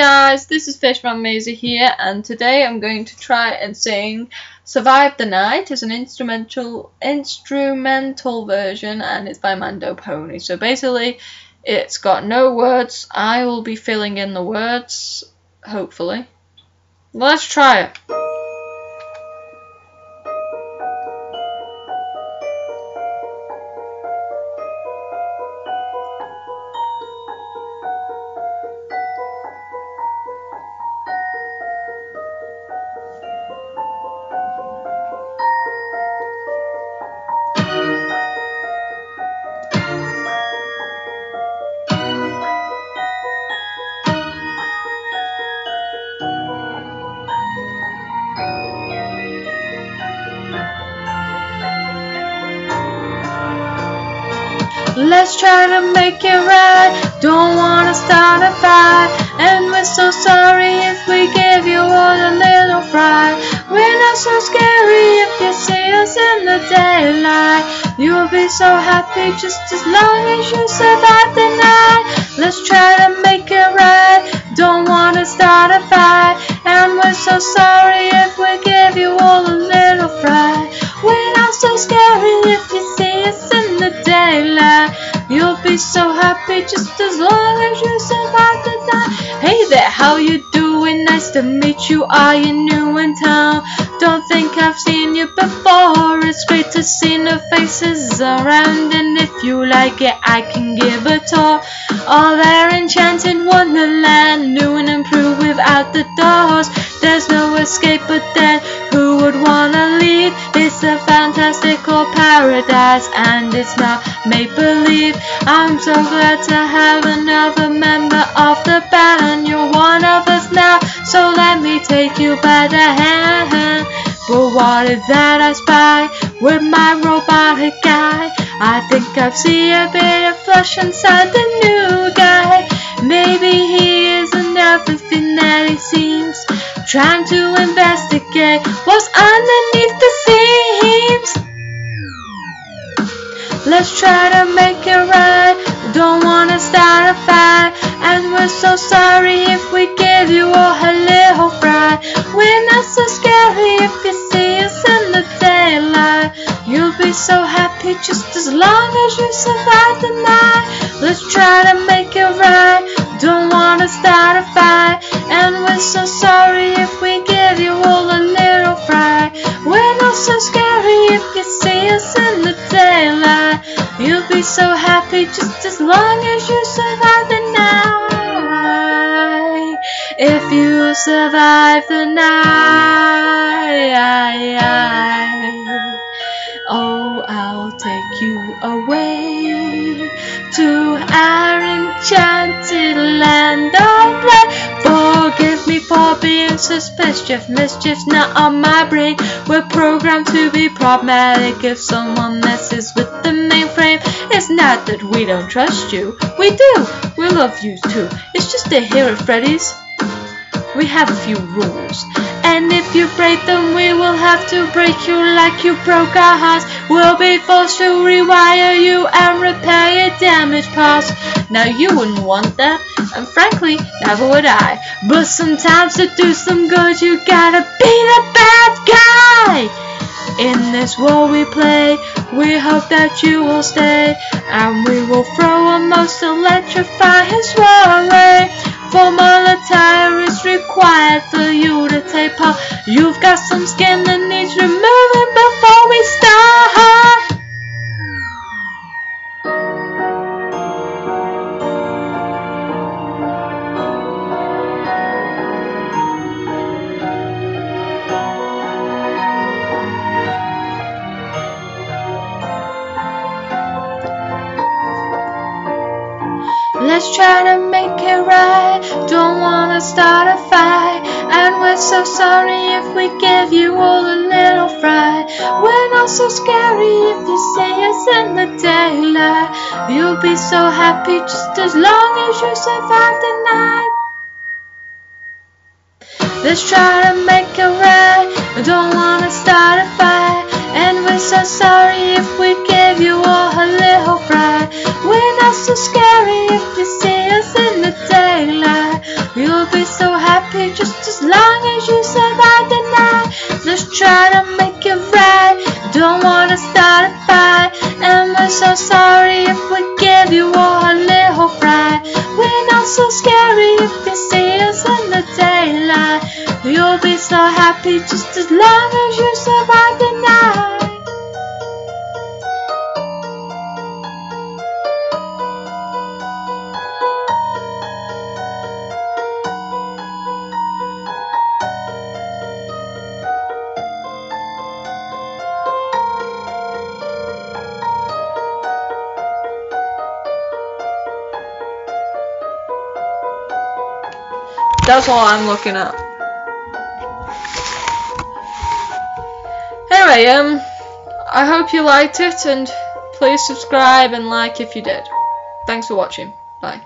guys, this is Fishman Masi here and today I'm going to try and sing Survive the Night. It's an instrumental instrumental version and it's by MandoPony. So basically it's got no words. I will be filling in the words, hopefully. Let's try it. Let's try to make it right. Don't wanna start a fight. And we're so sorry if we give you all a little fright. We're not so scary if you see us in the daylight. You'll be so happy just as long as you survive the night. Let's try to make it right. Don't wanna start a fight. And we're so sorry if we give you all a be so happy just as long as you survive the night. Hey there, how you doing? Nice to meet you. Are you new in town? Don't think I've seen you before. It's great to see new faces around, and if you like it, I can give a tour. All there enchanted wonderland, new and improved without the doors. There's no escape, but then who would wanna leave? It's a fantastical paradise, and it's not make believe. I'm so glad to have another member of the band. You're one of us now, so let me take you by the hand. But what is that I spy with my robotic guy? I think I've seen a bit of flesh inside the new guy. Maybe he isn't everything that he seems. Trying to investigate what's underneath the seams. Let's try to make it right. Don't wanna start a fight. And we're so sorry if we give you all a little fright. We're not so scary if you see us in the daylight. You'll be so happy just as long as you survive the night. Let's try to make it right. Don't wanna start a fight. And we're so sorry if we give you all a little fright. We're not so scary if you see us in the daylight. You'll be so happy just as long as you survive the night. If you survive the night, oh, I'll take you away to our enchanted suspicious, mischief's not on my brain. We're programmed to be problematic if someone messes with the mainframe. It's not that we don't trust you, we do. We love you too. It's just that here at Freddy's, we have a few rules. And if you break them, we will have to break you like you broke our hearts. We'll be forced to rewire you and repair your damaged parts. Now you wouldn't want that, and frankly, never would I. But sometimes to do some good, you gotta be the bad guy. In this world we play, we hope that you will stay, and we will throw a most electrifying soiree. Formal attire is required for you to take part. You've got some skin that needs removing before we start. Let's try to make. Wanna start a fight. And we're so sorry if we give you all a little fright. We're not so scary if you see us in the daylight. You'll be so happy just as long as you survive the night. Let's try to make it right. Don't wanna start a fight. And we're so sorry if we give you all a little fright. We're not so scary if you see you survive the night. Let's try to make it right. Don't wanna start a fight. And we're so sorry if we give you all a little fright. We're not so scary if you see us in the daylight. You'll be so happy just as long as you survive That's all I'm looking at. Anyway, um, I hope you liked it and please subscribe and like if you did. Thanks for watching. Bye.